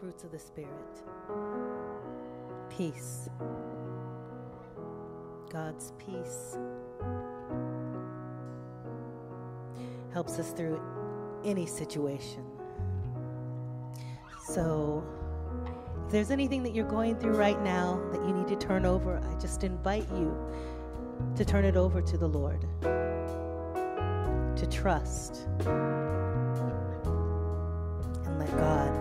fruits of the Spirit. Peace, God's peace. Helps us through any situation. So, if there's anything that you're going through right now that you need to turn over, I just invite you to turn it over to the Lord, to trust, and let God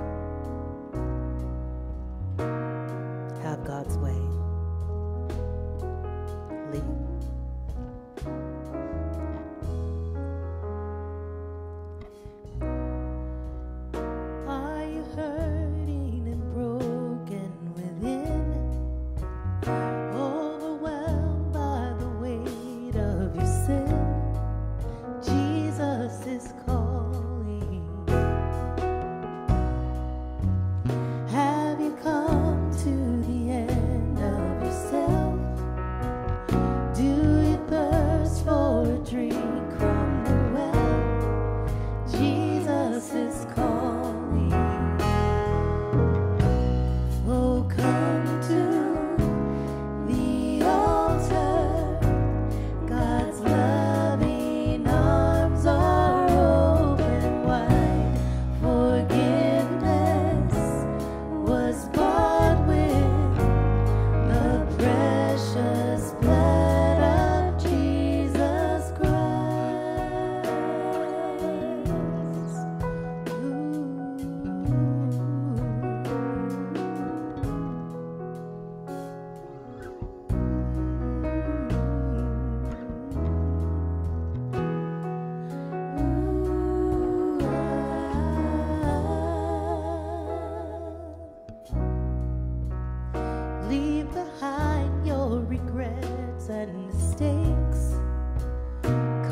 Leave behind your regrets and mistakes.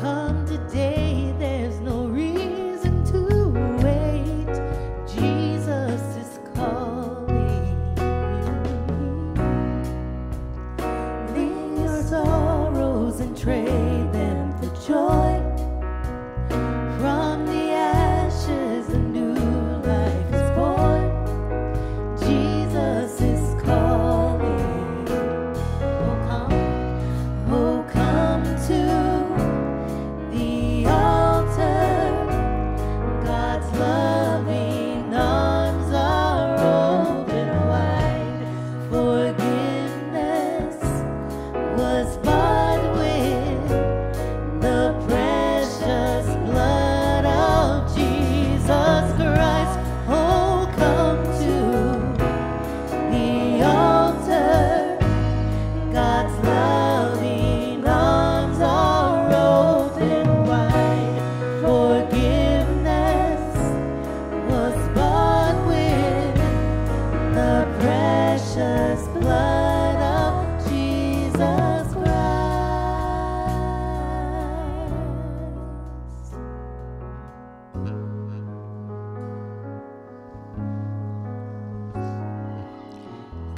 Come today, there's no reason to wait. Jesus is calling. Leave your sorrows and trade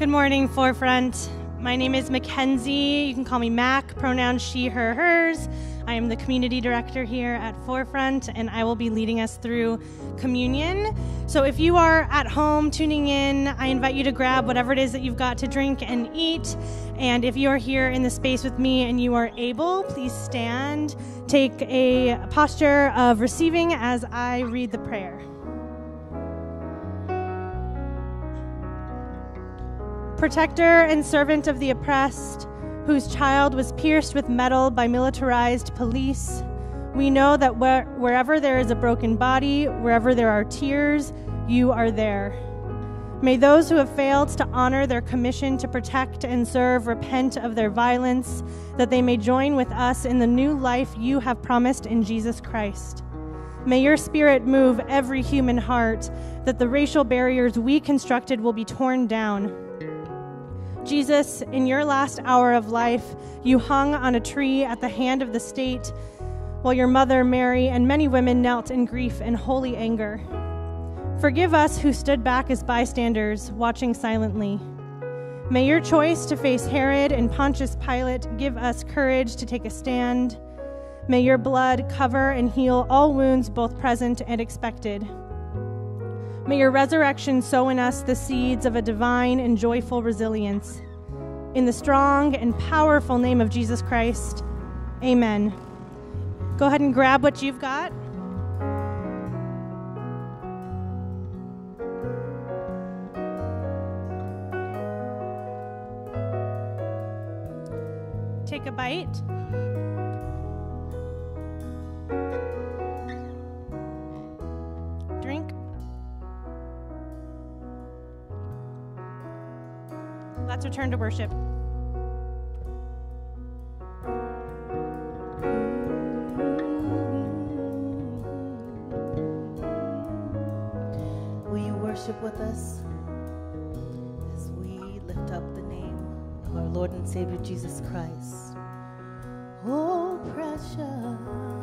Good morning, Forefront. My name is Mackenzie. You can call me Mac, pronouns she, her, hers. I am the community director here at Forefront, and I will be leading us through communion. So if you are at home tuning in, I invite you to grab whatever it is that you've got to drink and eat. And if you are here in the space with me and you are able, please stand. Take a posture of receiving as I read the prayer. Protector and servant of the oppressed, whose child was pierced with metal by militarized police. We know that where, wherever there is a broken body, wherever there are tears, you are there. May those who have failed to honor their commission to protect and serve repent of their violence, that they may join with us in the new life you have promised in Jesus Christ. May your spirit move every human heart, that the racial barriers we constructed will be torn down. Jesus, in your last hour of life, you hung on a tree at the hand of the state, while your mother, Mary, and many women knelt in grief and holy anger. Forgive us who stood back as bystanders, watching silently. May your choice to face Herod and Pontius Pilate give us courage to take a stand. May your blood cover and heal all wounds, both present and expected. May your resurrection sow in us the seeds of a divine and joyful resilience. In the strong and powerful name of Jesus Christ, amen. Go ahead and grab what you've got. Take a bite. Return to worship. Will you worship with us as we lift up the name of our Lord and Savior Jesus Christ? Oh, precious.